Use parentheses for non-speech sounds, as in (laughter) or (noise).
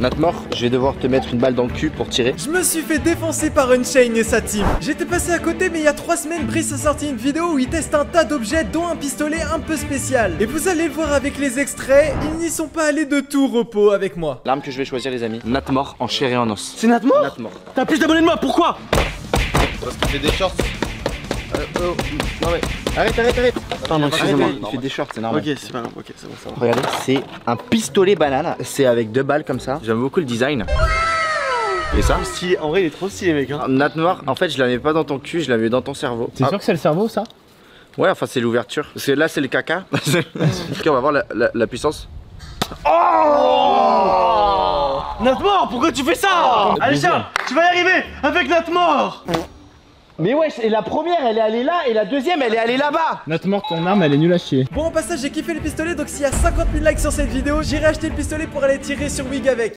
Notre mort, je vais devoir te mettre une balle dans le cul pour tirer. Je me suis fait défoncer par Unchained et sa team. J'étais passé à côté, mais il y a 3 semaines, Brice a sorti une vidéo où il teste un tas d'objets, dont un pistolet un peu spécial. Et vous allez le voir avec les extraits, ils n'y sont pas allés de tout repos avec moi. L'arme que je vais choisir, les amis. Nat mort en chair et en os. C'est Nat mort Nat mort. T'as plus d'abonnés de moi, pourquoi Parce qu'il fait des shorts. Euh, oh, non mais. Arrête, arrête, arrête. Pardon, excusez-moi. Il fait des shorts, c'est normal. Ok, c'est pas grave, ok, c'est bon, ça va. Regardez, c'est un pistolet banane. C'est avec deux balles comme ça. J'aime beaucoup le design. Et ça Stylé, en vrai, il est trop stylé, mec. Hein. Nat noir, en fait, je la mets pas dans ton cul, je la mets dans ton cerveau. T'es Ah, sûr que c'est le cerveau ça? Ouais, enfin, c'est l'ouverture. Parce que là, c'est le caca. (laughs) ok, on va voir la, la- la puissance. Nat mort, pourquoi tu fais ça? Alisha, tu vas y arriver avec Nat mort Mais ouais, et la première, elle est allée là, et la deuxième, elle est allée là-bas. Notre mort, ton arme, elle est nulle à chier. Bon, au passage, j'ai kiffé le pistolet, donc s'il y a 50 000 likes sur cette vidéo, j'irai acheter le pistolet pour aller tirer sur Wig avec.